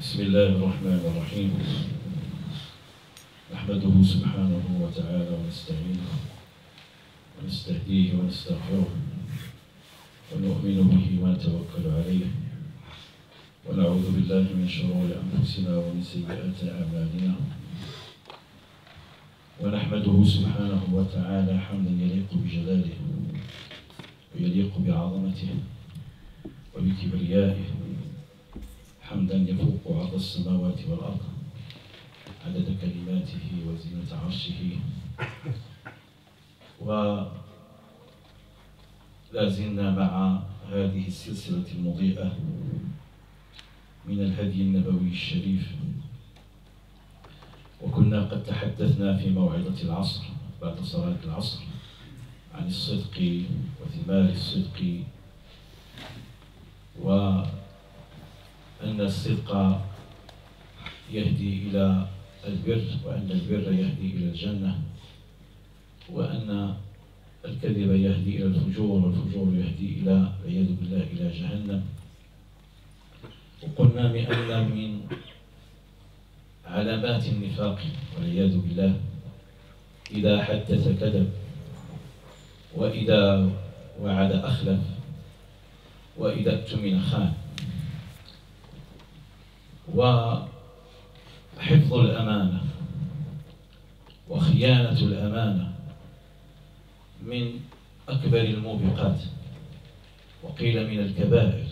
بسم الله الرحمن الرحيم. نحمده سبحانه وتعالى ونستعينه ونستهديه ونستغفره ونؤمن به ونتوكل عليه. ونعوذ بالله من شرور أنفسنا ومن سيئات أعمالنا. ونحمده سبحانه وتعالى حمدا يليق بجلاله ويليق بعظمته. وبكبريائه حمدا يفوق عرض السماوات والأرض. عدد كلماته وزينة عرشه. ولا زلنا مع هذه السلسلة المضيئة من الهدي النبوي الشريف. وكنا قد تحدثنا في موعظة العصر بعد صلاة العصر عن الصدق وثمار الصدق وأن الصدق يهدي إلى البر وأن البر يهدي إلى الجنة وأن الكذب يهدي إلى الفجور والفجور يهدي إلى والعياذ بالله إلى جهنم. وقلنا بأن من علامات النفاق والعياذ بالله إذا حدث كذب وإذا وعد أخلف. وإذا اؤتمن خان. وحفظ الأمانة وخيانة الأمانة من أكبر الموبقات. وقيل من الكبائر.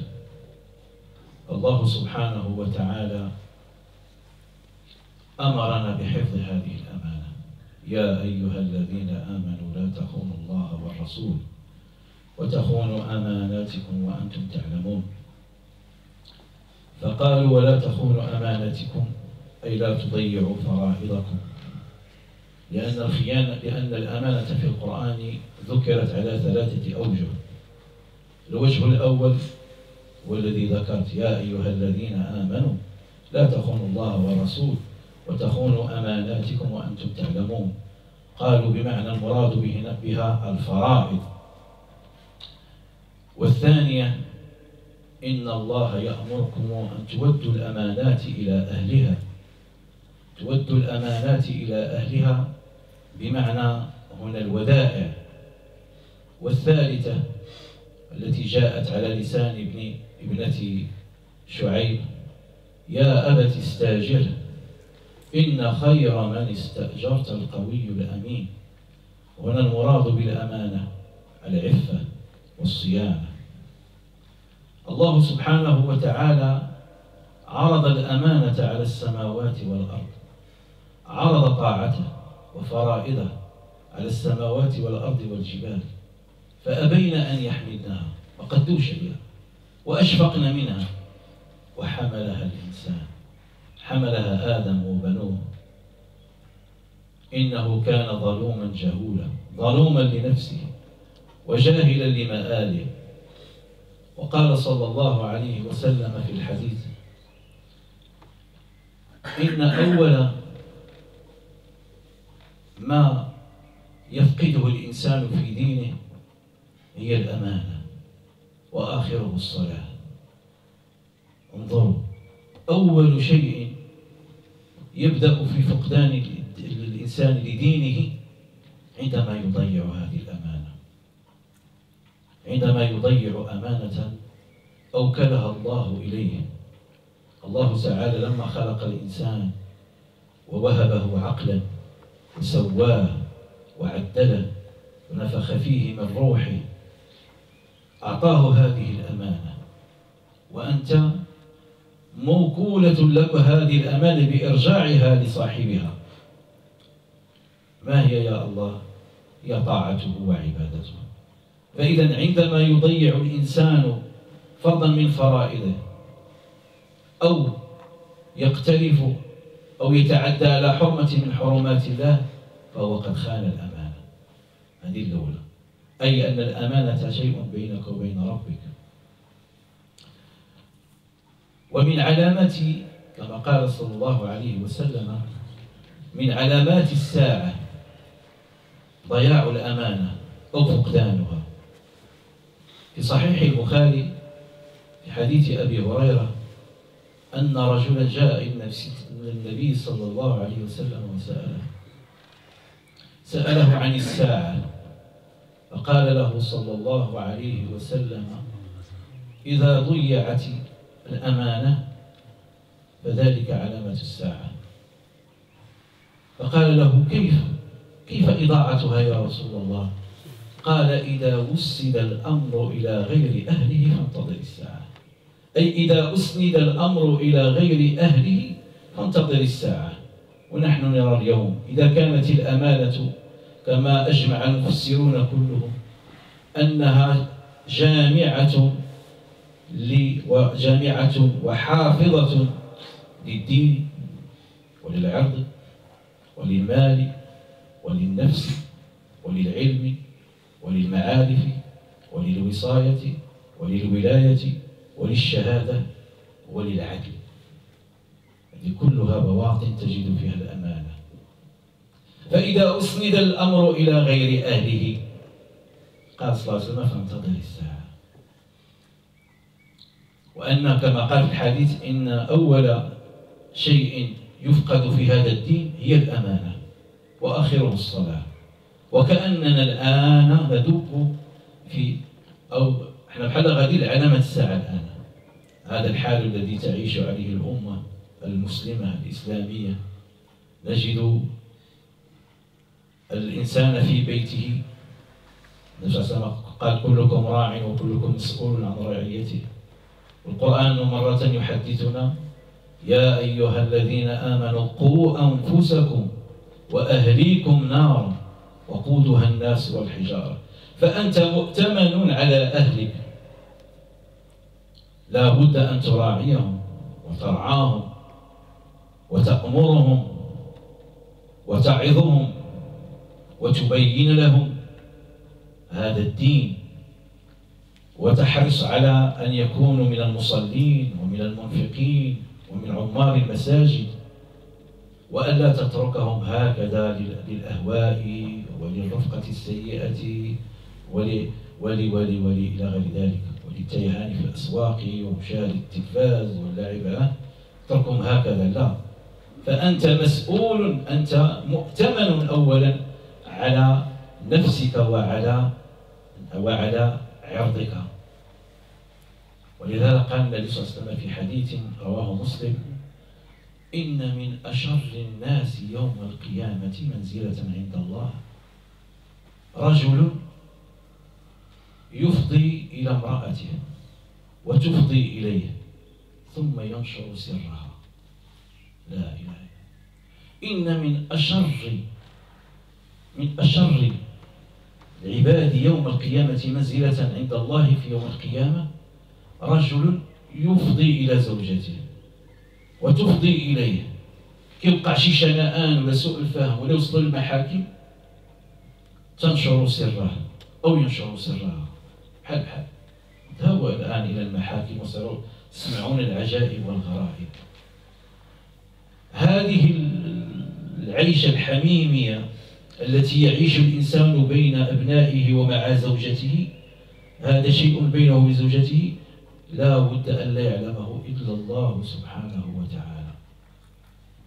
الله سبحانه وتعالى أمرنا بحفظ هذه الأمانة. يا أيها الذين آمنوا لا تخونوا الله والرسول. وتخونوا أماناتكم وأنتم تعلمون. فقالوا ولا تخونوا أماناتكم أي لا تضيعوا فرائضكم. لأن الخيانة لأن الأمانة في القرآن ذكرت على ثلاثة أوجه. الوجه الأول والذي ذكرت يا أيها الذين آمنوا لا تخونوا الله والرسول وتخونوا أماناتكم وأنتم تعلمون. قالوا بمعنى المراد بها الفرائض. والثانية إن الله يأمركم أن تودوا الأمانات إلى أهلها. تودوا الأمانات إلى أهلها بمعنى هنا الودائع. والثالثة التي جاءت على لسان ابن ابنة شعيب يا أبت استاجره إن خير من استأجرت القوي الأمين. هنا المراد بالأمانة العفة والصيانة. الله سبحانه وتعالى عرض الأمانة على السماوات والأرض عرض طاعته وفرائضه على السماوات والأرض والجبال فأبين أن يحملنها وقدوش بها وأشفقن منها وحملها الإنسان حملها آدم وبنوه. إنه كان ظلوما جهولا ظلوما لنفسه وجاهلا لمآله. وقال صلى الله عليه وسلم في الحديث إن أول ما يفقده الإنسان في دينه هي الأمانة وآخره الصلاة. انظروا أول شيء يبدأ في فقدان الإنسان لدينه عندما يضيع هذه الأمانة. عندما يضيع أمانة أوكلها الله إليه. الله تعالى لما خلق الإنسان ووهبه عقلا وسواه وعدله ونفخ فيه من روحه أعطاه هذه الأمانة. وأنت موكولة لك هذه الأمانة بإرجاعها لصاحبها. ما هي يا الله؟ هي طاعته وعبادته. فإذا عندما يضيع الإنسان فرضا من فرائضه أو يقترف أو يتعدى على حرمة من حرمات الله فهو قد خان الأمانة. هذه الأولى. أي أن الأمانة شيء بينك وبين ربك. ومن علامات كما قال صلى الله عليه وسلم من علامات الساعة ضياع الأمانة أو فقدانها. في صحيح البخاري في حديث أبي هريرة أن رجلا جاء إلى النبي صلى الله عليه وسلم وسأله. سأله عن الساعة. فقال له صلى الله عليه وسلم إذا ضيعت الأمانة فذلك علامة الساعة. فقال له كيف؟ كيف إضاعتها يا رسول الله؟ قال إذا وسد الأمر إلى غير أهله فانتظر الساعة. أي إذا أسند الأمر إلى غير أهله فانتظر الساعة. ونحن نرى اليوم إذا كانت الأمانة كما أجمع المفسرون كلهم أنها جامعة وجامعة وحافظة للدين وللعرض وللمال وللنفس وللعلم وللمعارف وللوصاية وللولاية وللشهادة وللعدل. هذه كلها بواطن تجد فيها الأمانة. فإذا أسند الأمر إلى غير أهله قال صلى الله عليه وسلم فانتظر الساعة. وأن كما قال في الحديث إن أول شيء يفقد في هذا الدين هي الأمانة وآخره الصلاة. وكأننا الآن ندب في أو إحنا بحال غادي علامة الساعة الآن. هذا الحال الذي تعيش عليه الأمة المسلمة الإسلامية. نجد الإنسان في بيته. قال كلكم راع وكلكم مسؤول عن رعيته. القرآن مرة يحدثنا يا أيها الذين آمنوا قوا أنفسكم وأهليكم نارا وقودها الناس والحجارة. فأنت مؤتمن على أهلك. لا بد أن تراعيهم وترعاهم وتأمرهم وتعظهم وتبين لهم هذا الدين وتحرص على أن يكونوا من المصلين ومن المنفقين ومن عمار المساجد. وألا تتركهم هكذا للأهواء وللرفقة السيئة ولي ولي ولي ولي إلى غير ذلك. وللتيهان في الأسواق ومشاهدة التلفاز واللعب اتركهم هكذا. لا. فأنت مسؤول أنت مؤتمن أولا على نفسك وعلى وعلى عرضك. ولذلك قال النبي صلى الله عليه وسلم في حديث رواه مسلم إن من أشر الناس يوم القيامة منزلة عند الله. رجل يفضي إلى امرأته وتفضي إليه ثم ينشر سرها. لا إله إن من أشر من أشر العباد يوم القيامة منزلة عند الله في يوم القيامة رجل يفضي إلى زوجته. وتفضي إليه. كيوقع شي شنآن ولا سوء الفهم ولا وصل المحاكم؟ تنشر سرها أو ينشر سرها. بحال بحال ذهبوا الآن إلى المحاكم وصاروا تسمعون العجائب والغرائب. هذه العيشة الحميمية التي يعيش الإنسان بين أبنائه ومع زوجته. هذا شيء بينه وبين زوجته. لا بد أن لا يعلمه إلا الله سبحانه وتعالى.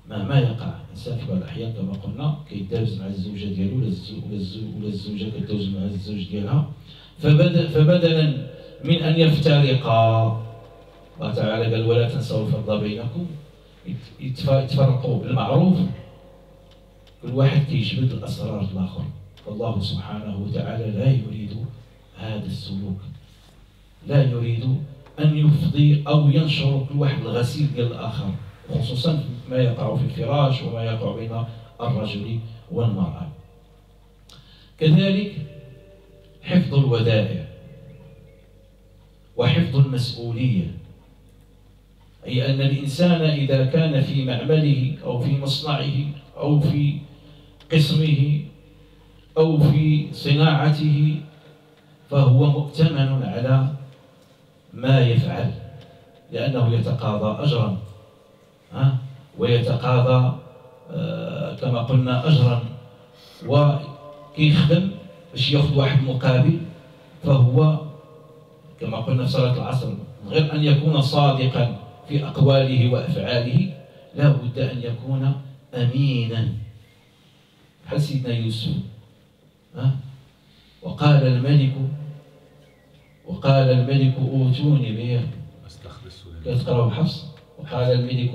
مهما يقع؟ الإنسان في بعض الأحيان كما قلنا كيدابز مع الزوجة ديالو ولا الزوجة كتدوز مع الزوج ديالها. فبدلا من أن يفترقا. الله تعالى قال ولا تنسوا الفضل بينكم. يتفرقوا بالمعروف. كل واحد كيجبد الأسرار الآخر. فالله سبحانه وتعالى لا يريد هذا السلوك. لا يريد أن يفضي أو ينشر كل واحد الغسيل ديال الآخر خصوصا ما يقع في الفراش وما يقع بين الرجل والمرأة. كذلك حفظ الودائع وحفظ المسؤولية أي أن الإنسان إذا كان في معمله أو في مصنعه أو في قسمه أو في صناعته فهو مؤتمن على ما يفعل لأنه يتقاضى أجرا. ويتقاضى آه كما قلنا أجرا. وكيخدم باش يأخذ واحد مقابل فهو كما قلنا في صلاة العصر غير أن يكون صادقا في أقواله وأفعاله لا بد أن يكون أمينا. بحال سيدنا يوسف وقال الملك وقال الملك أوتوني به كتقرأ حفص وقال الملك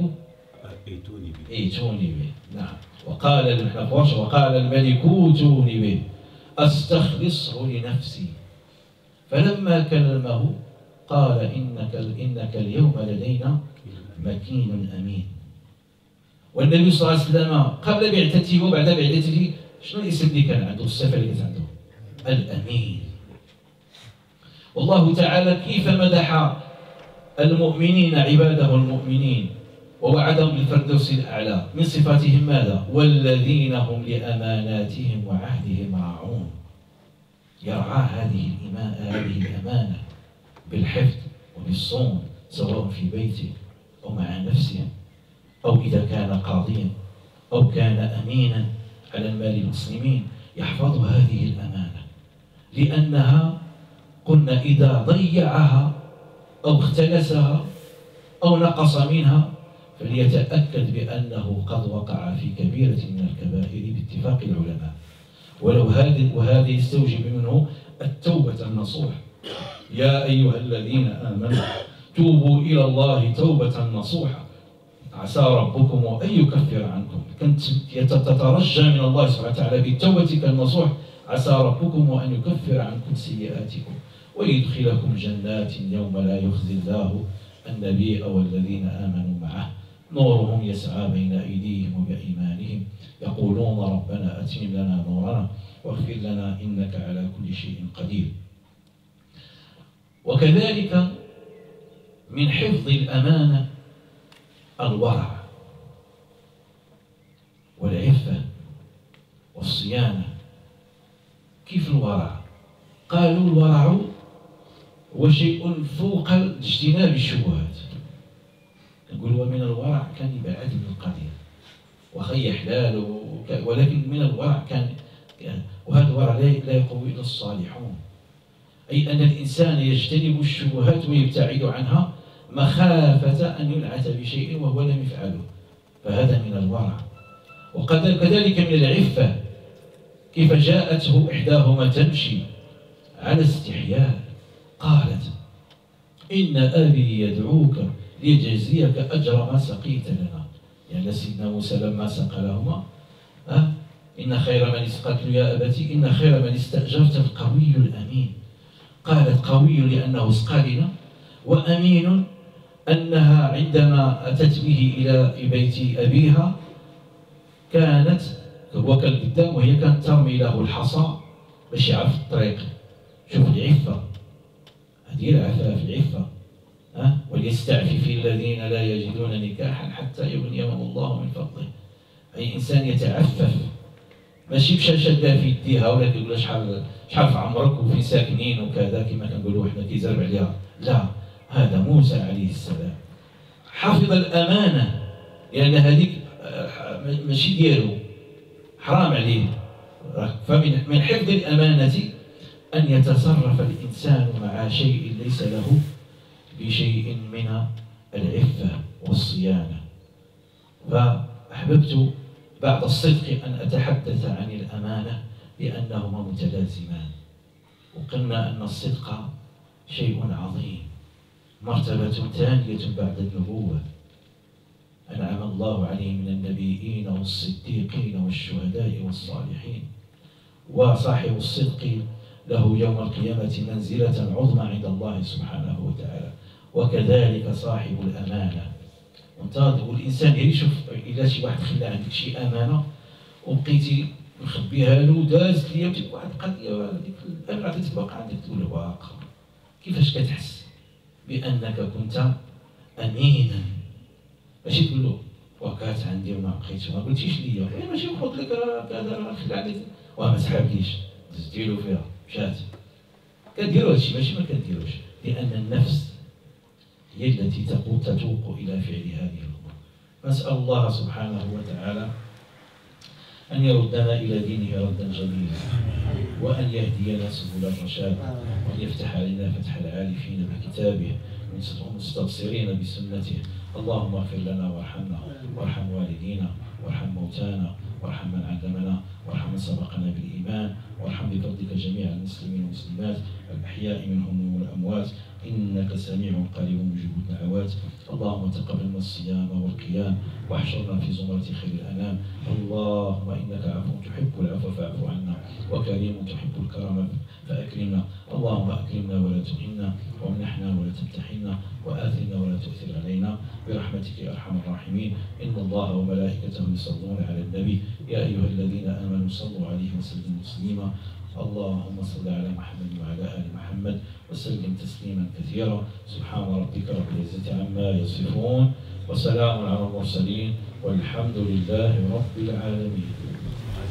ايتوني به ايتوني به نعم. وقال وقال الملك أوتوني به استخلصه لنفسي. فلما كلمه قال إنك إنك اليوم لدينا مكين أمين. والنبي صلى الله عليه وسلم قبل بعثته وبعد بعثته شنو الاسم اللي كان عنده؟ الصفه اللي كانت عنده؟ الأمين. والله تعالى كيف مدح المؤمنين عباده المؤمنين ووعدهم بالفردوس الأعلى؟ من صفاتهم ماذا؟ والذين هم لأماناتهم وعهدهم راعون. يرعى هذه هذه الأمانة بالحفظ وبالصوم سواء في بيته أو مع نفسه أو إذا كان قاضيا أو كان أمينا على المال المسلمين. يحفظ هذه الأمانة لأنها قلنا إذا ضيعها أو اختلسها أو نقص منها فليتأكد بأنه قد وقع في كبيرة من الكبائر باتفاق العلماء. ولو هذه وهذه يستوجب منه التوبة النصوح. يا أيها الذين آمنوا توبوا إلى الله توبة نصوحة. عسى ربكم أن يكفر عنكم. كنت تترجى من الله سبحانه وتعالى بتوبتك النصوح. عسى ربكم أن يكفر عنكم سيئاتكم. ويدخلكم جنات يوم لا يخزي الله النبي والذين آمنوا معه. نورهم يسعى بين أيديهم وبأيمانهم. يقولون ربنا أتمم لنا نورنا واغفر لنا إنك على كل شيء قدير. وكذلك من حفظ الأمانة الورع والعفة والصيانة. كيف الورع؟ قالوا الورع هو شيء فوق اجتناب الشبهات نقول هو من الورع كان يبعد من القضية وخي حلال ولكن من الورع كان وهذا الورع لا يقوي إلا الصالحون. أي أن الإنسان يجتنب الشبهات ويبتعد عنها مخافة أن ينعت بشيء وهو لم يفعله. فهذا من الورع. وكذلك من العفة. كيف جاءته إحداهما تمشي على استحياء. قالت إن أبي يدعوك ليجزيك أجر ما سقيت لنا. يعني سيدنا موسى لما سقى لهما أه؟ إن خير من قالت يا أبتي إن خير من استأجرت القوي الأمين. قالت قوي لأنه سقى لنا وأمين أنها عندما أتت به إلى بيت أبيها كانت هو كان قدام وهي كانت ترمي له الحصى باش يعرف الطريق. شوف العفة هذه العفاف العفة ها؟ وليستعفف الذين لا يجدون نكاحا حتى يغنيهم الله من فضله. أي إنسان يتعفف ماشي بشا شادة في يديها ولا كيقول شحال شحال في عمرك وفي ساكنين وكذا كما كنقولوا حنا كيزرب عليها. لا هذا موسى عليه السلام. حفظ الأمانة لأن هذيك ماشي ديالو حرام عليه. فمن من حفظ الأمانة أن يتصرف الإنسان مع شيء ليس له بشيء من العفة والصيانة. فأحببت بعد الصدق أن أتحدث عن الأمانة لأنهما متلازمان. وقلنا أن الصدق شيء عظيم مرتبة ثانية بعد النبوة. أنعم الله عليه من النبيين والصديقين والشهداء والصالحين. وصاحب الصدق له يوم القيامة منزلة عظمى عند الله سبحانه وتعالى. وكذلك صاحب الأمانة. وانت والإنسان يشوف إلا شي واحد خلى عندك شي أمانة وبقيتي مخبيها له دازت ليا واحد القضية هذيك الأمانة غادي تبقى عندك تقول واقع كيفاش كتحس بأنك كنت أمينا؟ ماشي تقول له وكات عندي وما بقيتش. ما قلتيش ليا. إيه ماشي نحط لك كذا خلى عندك وما سحبليش دزتي له فيها. مشات كديروا هادشي ماشي ما كديروش لأن النفس هي التي تقود تتوق إلى فعل هذه الأمور. نسأل الله سبحانه وتعالى أن يردنا إلى دينه ردا جميلا وأن يهدينا سبل الرشاد وأن يفتح علينا فتح العارفين بكتابه مستبصرين بسنته. اللهم اغفر لنا وارحمنا وارحم والدينا وارحم موتانا وارحم من علمنا وارحم من سبقنا بالإيمان وارحم بفضلك جميع المسلمين والمسلمات الأحياء منهم والأموات إنك سميع قريب مجيب الدعوات. اللهم تقبل الصيام والقيام واحشرنا في زمرة خير الأنام. اللهم إنك عفو تحب العفو فاعف عنا. وكريم تحب الكرم فأكرمنا. اللهم أكرمنا ولا تهنا وامنحنا ولا تمتحنا وآثرنا ولا تؤثر علينا. برحمتك يا أرحم الراحمين. إن الله وملائكته يصلون على النبي. يا أيها الذين آمنوا صلوا عليه وسلموا تسليما. اللهم صل على محمد وعلى آل محمد وسلم تسليما كثيرا. سبحان ربك رب العزة عما يصفون. وسلام على المرسلين. والحمد لله رب العالمين.